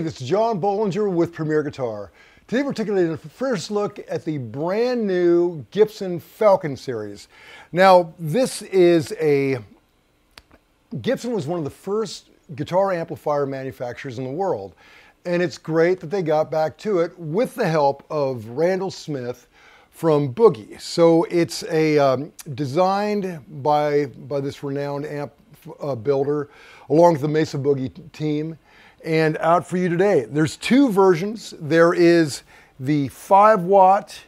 This is John Bohlinger with Premier Guitar. Today we're taking a first look at the brand new Gibson Falcon series. Now, this is a, Gibson was one of the first guitar amplifier manufacturers in the world. And it's great that they got back to it with the help of Randall Smith from Boogie. So it's a um, designed by, by this renowned amp uh, builder along with the Mesa Boogie team and out for you today. There's two versions. There is the 5 watt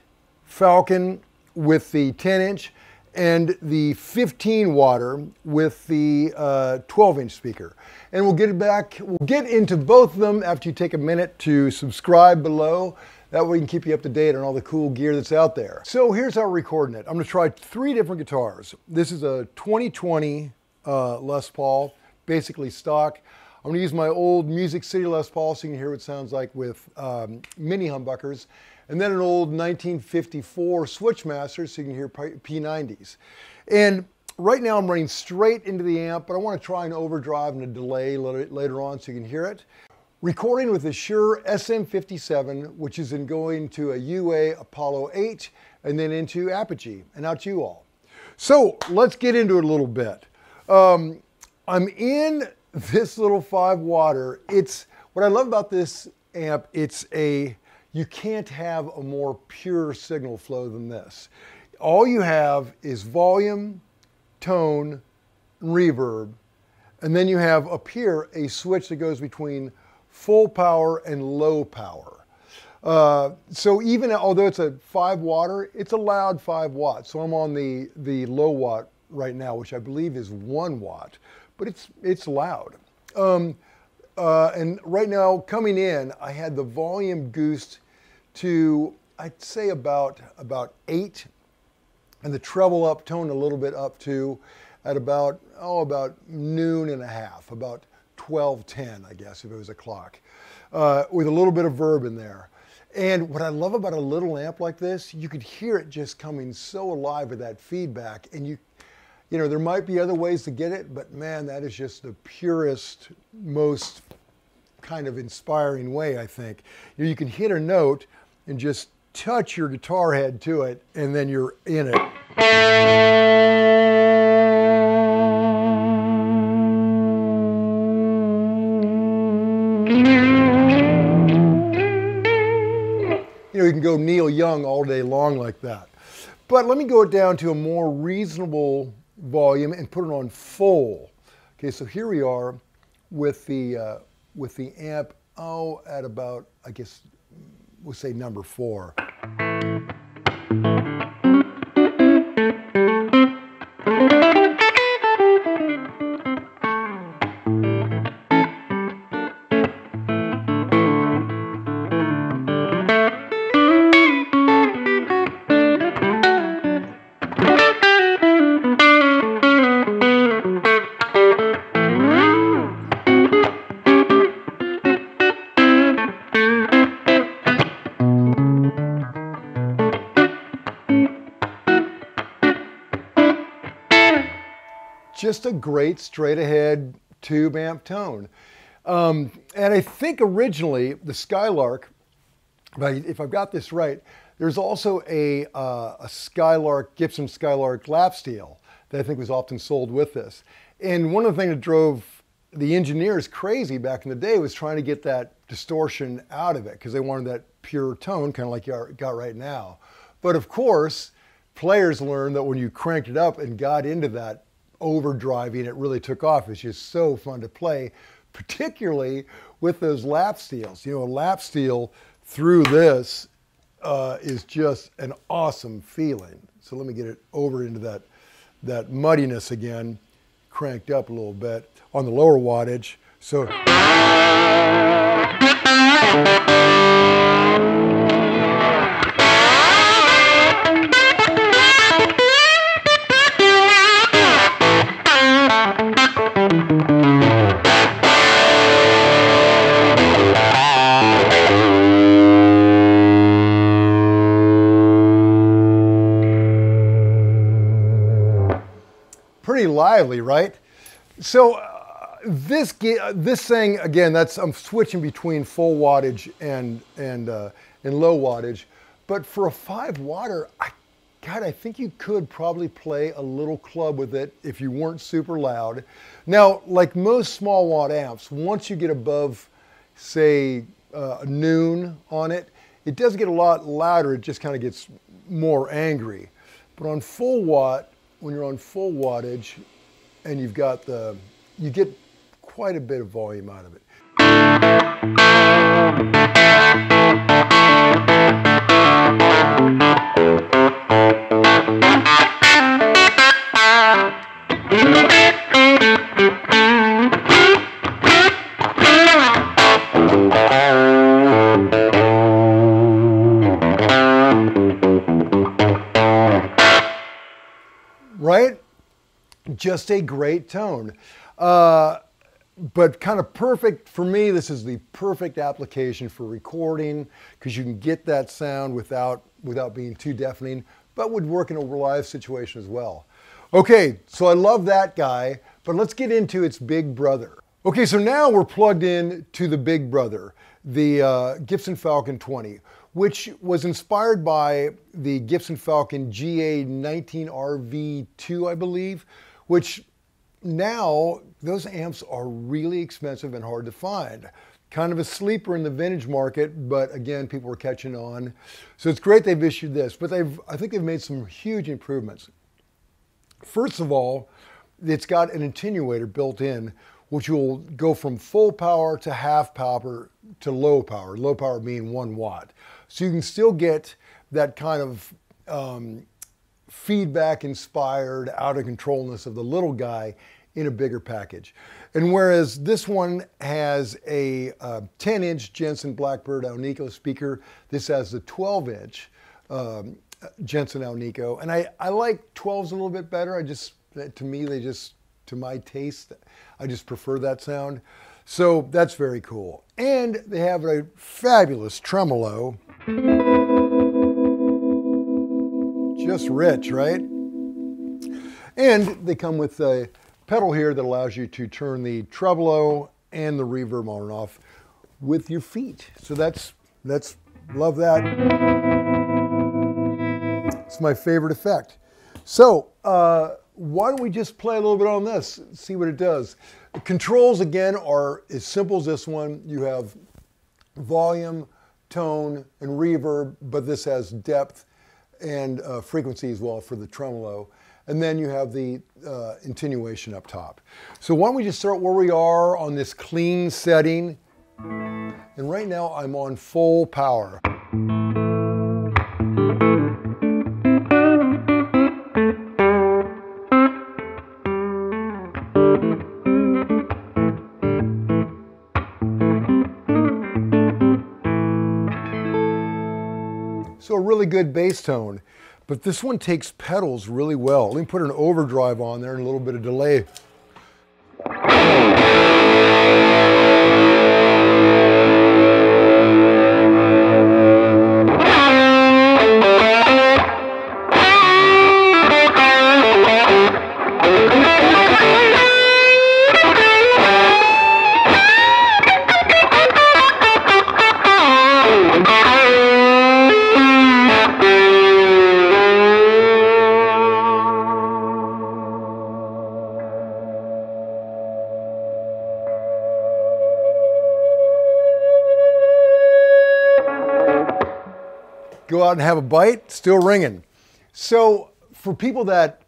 Falcon with the 10 inch and the 15 watter with the uh, 12 inch speaker. And we'll get back, we'll get into both of them after you take a minute to subscribe below. That way we can keep you up to date on all the cool gear that's out there. So here's how we're recording it. I'm gonna try three different guitars. This is a 2020 uh, Les Paul, basically stock. I'm gonna use my old Music City Les Paul so you can hear what it sounds like with um, mini humbuckers. And then an old 1954 Switchmaster so you can hear P90s. And right now I'm running straight into the amp, but I wanna try an overdrive and a delay later on so you can hear it. Recording with the Shure SM57, which is in going to a UA Apollo 8 and then into Apogee and out to you all. So let's get into it a little bit. Um, I'm in this little five water, it's what I love about this amp, it's a, you can't have a more pure signal flow than this. All you have is volume, tone, reverb, and then you have up here a switch that goes between full power and low power. Uh, so even although it's a five water, it's a loud five watts. So I'm on the, the low watt right now, which I believe is one watt but it's, it's loud. Um, uh, and right now, coming in, I had the volume goosed to, I'd say about, about eight, and the treble up, toned a little bit up to at about, oh, about noon and a half, about 1210, I guess, if it was a clock, uh, with a little bit of verb in there. And what I love about a little amp like this, you could hear it just coming so alive with that feedback, and you you know, there might be other ways to get it, but man, that is just the purest, most kind of inspiring way, I think. You, know, you can hit a note and just touch your guitar head to it, and then you're in it. You know, you can go Neil Young all day long like that. But let me go down to a more reasonable volume and put it on full. Okay, so here we are with the, uh, with the amp, oh, at about, I guess, we'll say number four. Just a great straight ahead tube amp tone. Um, and I think originally the Skylark, if I've got this right, there's also a, uh, a Skylark, Gibson Skylark lap steel that I think was often sold with this. And one of the things that drove the engineers crazy back in the day was trying to get that distortion out of it because they wanted that pure tone, kind of like you got right now. But of course, players learned that when you cranked it up and got into that overdriving, it really took off. It's just so fun to play, particularly with those lap steels. You know, a lap steel through this uh, is just an awesome feeling. So let me get it over into that, that muddiness again, cranked up a little bit on the lower wattage. So. Right? So uh, this this thing again, that's I'm switching between full wattage and and uh, and low wattage, but for a five watter, I, God, I think you could probably play a little club with it if you weren't super loud. Now, like most small watt amps, once you get above, say, uh, noon on it, it does get a lot louder. It just kind of gets more angry. But on full watt, when you're on full wattage and you've got the, you get quite a bit of volume out of it. Just a great tone. Uh, but kind of perfect for me, this is the perfect application for recording because you can get that sound without, without being too deafening, but would work in a live situation as well. Okay, so I love that guy, but let's get into its big brother. Okay, so now we're plugged in to the big brother, the uh, Gibson Falcon 20 which was inspired by the Gibson Falcon GA19RVT, I believe, which now those amps are really expensive and hard to find. Kind of a sleeper in the vintage market, but again, people are catching on. So it's great they've issued this, but they've, I think they've made some huge improvements. First of all, it's got an attenuator built in, which will go from full power to half power to low power, low power being one watt. So you can still get that kind of um, feedback inspired, out of controlness of the little guy in a bigger package. And whereas this one has a uh, 10 inch Jensen Blackbird Alnico speaker, this has the 12 inch um, Jensen Alnico. And I, I like 12s a little bit better. I just, to me, they just, to my taste, I just prefer that sound. So that's very cool. And they have a fabulous tremolo just rich, right? And they come with a pedal here that allows you to turn the tremolo and the reverb on and off with your feet. So that's, that's, love that. It's my favorite effect. So uh, why don't we just play a little bit on this, see what it does. The controls again are as simple as this one. You have volume, tone, and reverb, but this has depth and uh, frequency as well for the tremolo. And then you have the uh, attenuation up top. So why don't we just start where we are on this clean setting And right now I'm on full power. Really good bass tone. But this one takes pedals really well. Let me put an overdrive on there and a little bit of delay. Out and have a bite, still ringing. So for people that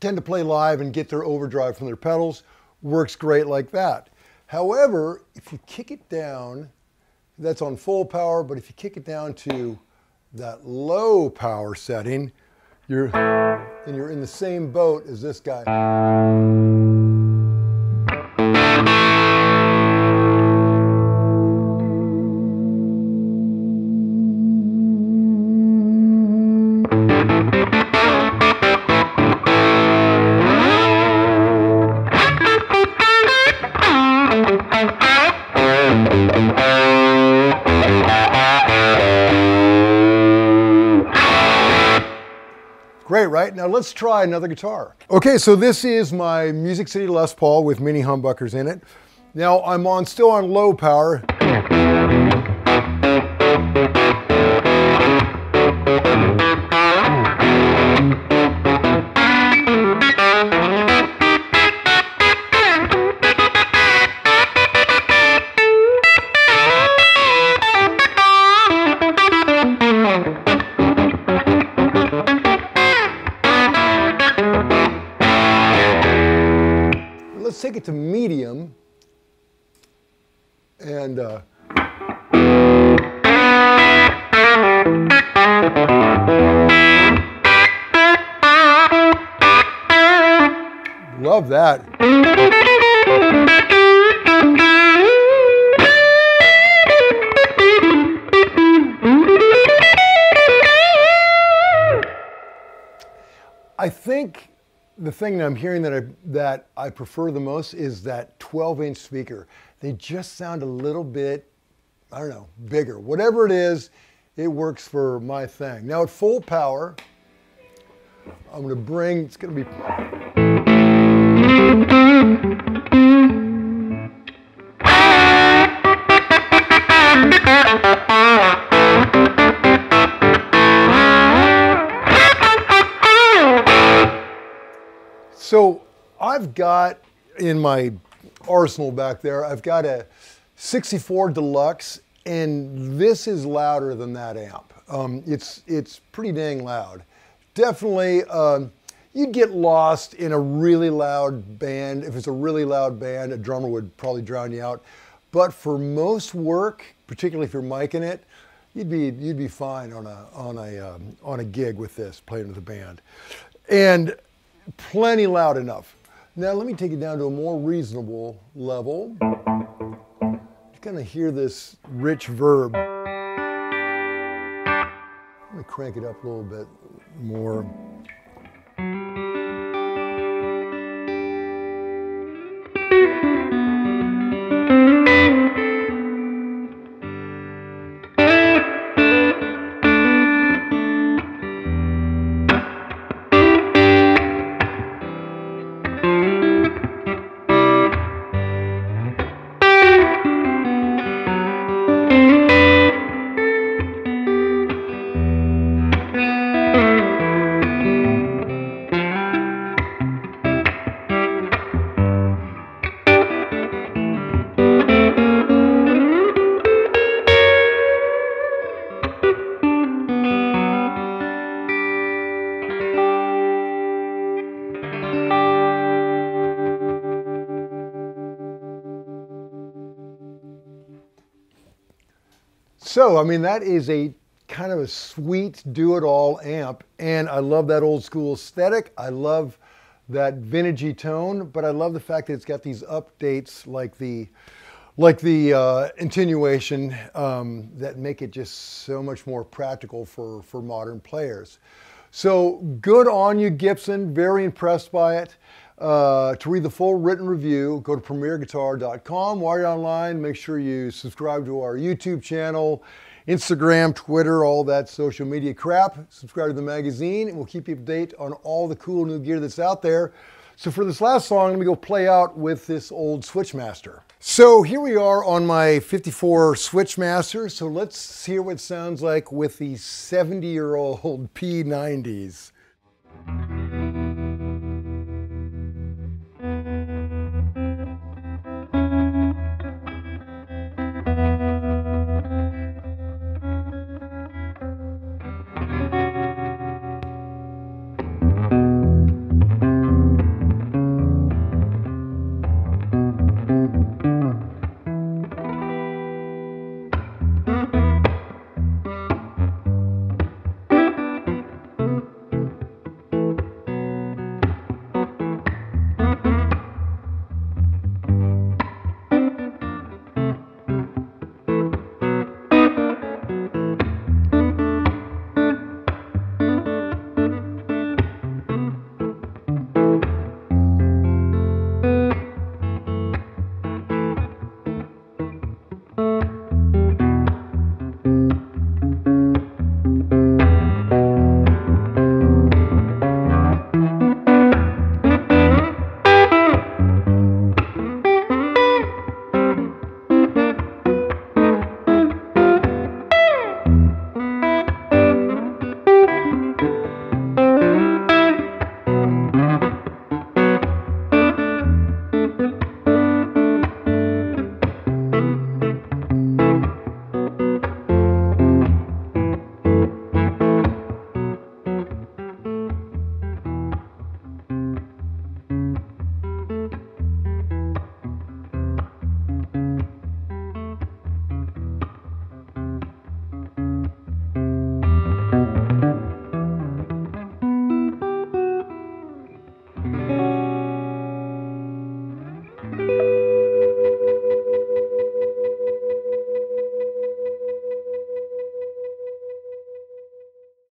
tend to play live and get their overdrive from their pedals, works great like that. However, if you kick it down, that's on full power, but if you kick it down to that low power setting, you're, and you're in the same boat as this guy. Right? Now let's try another guitar. Okay, so this is my Music City Les Paul with mini humbuckers in it. Now I'm on still on low power. It to medium. And uh, love that. I think the thing that I'm hearing that I, that I prefer the most is that 12 inch speaker. They just sound a little bit, I don't know, bigger. Whatever it is, it works for my thing. Now at full power, I'm gonna bring, it's gonna be. So I've got in my arsenal back there, I've got a 64 Deluxe, and this is louder than that amp. Um, it's, it's pretty dang loud. Definitely, um, you'd get lost in a really loud band. If it's a really loud band, a drummer would probably drown you out. But for most work, particularly if you're miking it, you'd be you'd be fine on a on a um, on a gig with this playing with a band, and plenty loud enough. Now let me take it down to a more reasonable level. You're gonna hear this rich verb. Let me crank it up a little bit more. So, I mean, that is a kind of a sweet do-it-all amp, and I love that old school aesthetic. I love that vintagey tone, but I love the fact that it's got these updates like the like the uh, attenuation um, that make it just so much more practical for, for modern players. So good on you, Gibson. Very impressed by it. Uh, to read the full written review, go to premierguitar.com. While you're online, make sure you subscribe to our YouTube channel, Instagram, Twitter, all that social media crap. Subscribe to the magazine, and we'll keep you up to date on all the cool new gear that's out there. So for this last song, let me go play out with this old Switchmaster. So here we are on my 54 Switchmaster. So let's hear what it sounds like with the 70 year old P90s.